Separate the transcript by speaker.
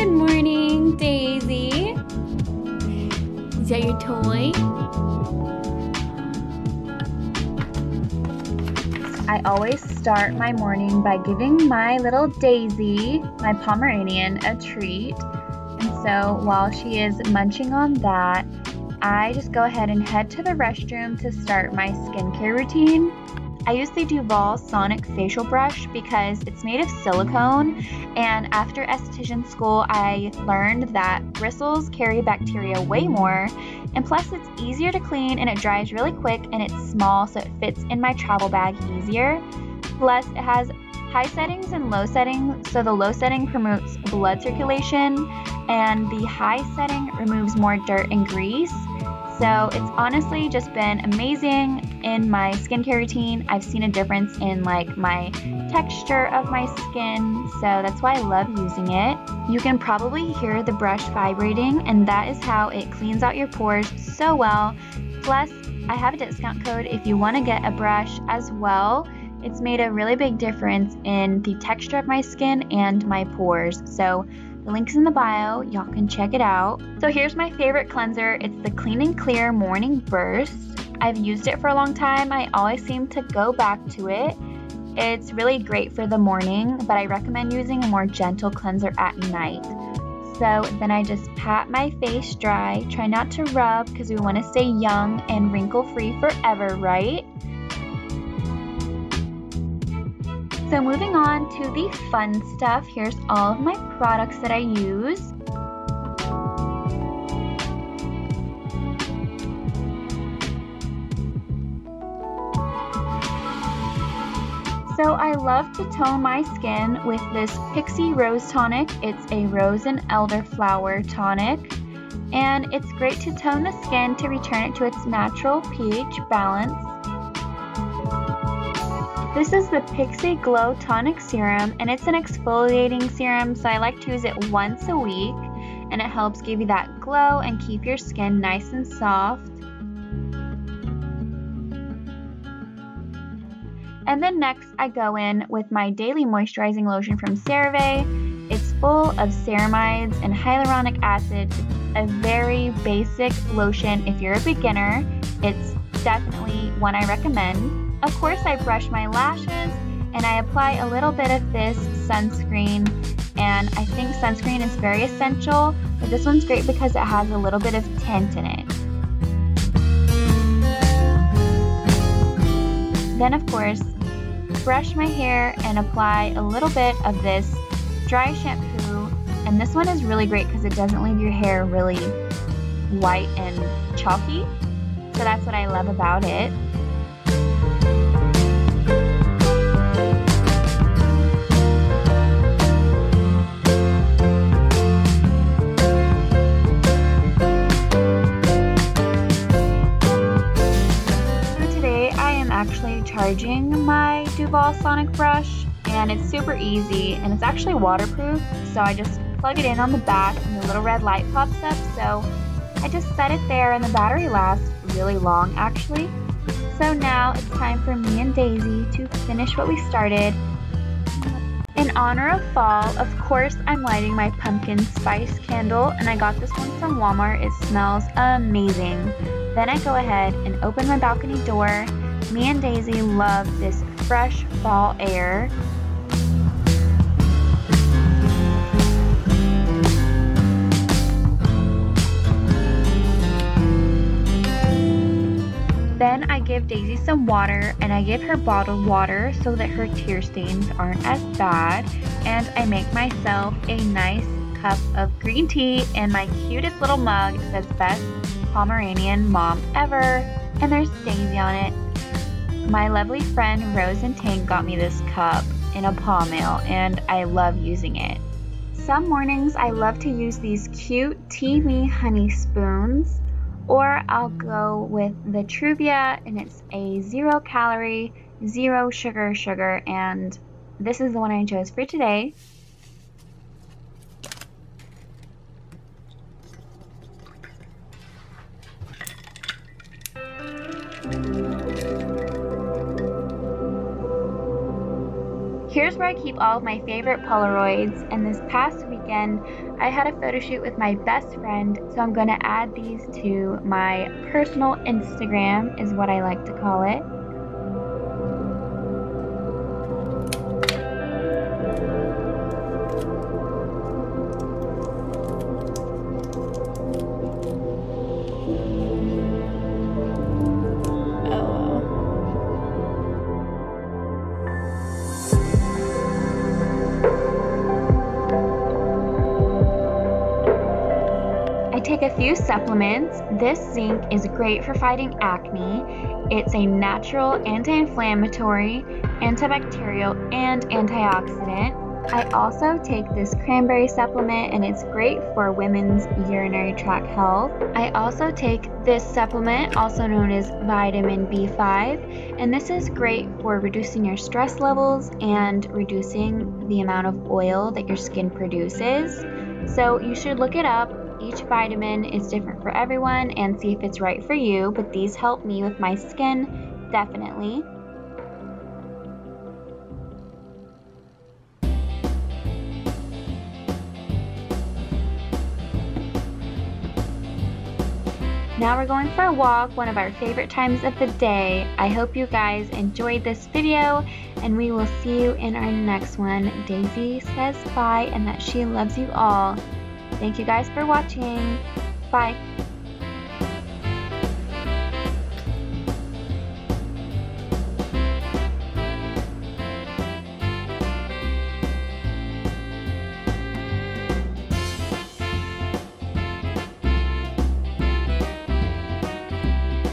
Speaker 1: Good morning, Daisy. Is that your toy? I always start my morning by giving my little Daisy, my Pomeranian, a treat. And so while she is munching on that, I just go ahead and head to the restroom to start my skincare routine. I use the Duvolle Sonic Facial Brush because it's made of silicone, and after esthetician school, I learned that bristles carry bacteria way more, and plus it's easier to clean and it dries really quick and it's small so it fits in my travel bag easier. Plus, it has high settings and low settings, so the low setting promotes blood circulation, and the high setting removes more dirt and grease. So it's honestly just been amazing in my skincare routine. I've seen a difference in like my texture of my skin, so that's why I love using it. You can probably hear the brush vibrating, and that is how it cleans out your pores so well. Plus, I have a discount code if you want to get a brush as well. It's made a really big difference in the texture of my skin and my pores. So link's in the bio, y'all can check it out. So here's my favorite cleanser. It's the Clean and Clear Morning Burst. I've used it for a long time. I always seem to go back to it. It's really great for the morning, but I recommend using a more gentle cleanser at night. So then I just pat my face dry. Try not to rub because we want to stay young and wrinkle free forever, right? So moving on to the fun stuff, here's all of my products that I use. So I love to tone my skin with this Pixi Rose Tonic. It's a rose and elderflower tonic. And it's great to tone the skin to return it to its natural pH balance this is the Pixi Glow Tonic Serum, and it's an exfoliating serum, so I like to use it once a week, and it helps give you that glow and keep your skin nice and soft. And then next, I go in with my daily moisturizing lotion from CeraVe. It's full of ceramides and hyaluronic acid. It's a very basic lotion if you're a beginner. It's definitely one I recommend. Of course, I brush my lashes and I apply a little bit of this sunscreen. And I think sunscreen is very essential, but this one's great because it has a little bit of tint in it. Then, of course, brush my hair and apply a little bit of this dry shampoo. And this one is really great because it doesn't leave your hair really white and chalky. So that's what I love about it. Charging my Duvolle Sonic brush and it's super easy and it's actually waterproof so I just plug it in on the back and the little red light pops up so I just set it there and the battery lasts really long actually. So now it's time for me and Daisy to finish what we started. In honor of fall, of course I'm lighting my pumpkin spice candle and I got this one from Walmart. It smells amazing. Then I go ahead and open my balcony door me and Daisy love this fresh fall air. Then I give Daisy some water and I give her bottled water so that her tear stains aren't as bad. And I make myself a nice cup of green tea in my cutest little mug that says best Pomeranian mom ever. And there's Daisy on it. My lovely friend Rose and Tank got me this cup in a paw mail and I love using it. Some mornings I love to use these cute Teami honey spoons or I'll go with the Truvia and it's a zero calorie, zero sugar sugar and this is the one I chose for today. Here's where I keep all of my favorite Polaroids, and this past weekend I had a photo shoot with my best friend, so I'm going to add these to my personal Instagram, is what I like to call it. Take a few supplements. This zinc is great for fighting acne. It's a natural anti-inflammatory, antibacterial, and antioxidant. I also take this cranberry supplement and it's great for women's urinary tract health. I also take this supplement, also known as vitamin B5, and this is great for reducing your stress levels and reducing the amount of oil that your skin produces. So you should look it up each vitamin is different for everyone and see if it's right for you, but these help me with my skin, definitely. Now we're going for a walk, one of our favorite times of the day. I hope you guys enjoyed this video and we will see you in our next one. Daisy says bye and that she loves you all. Thank you guys for watching. Bye.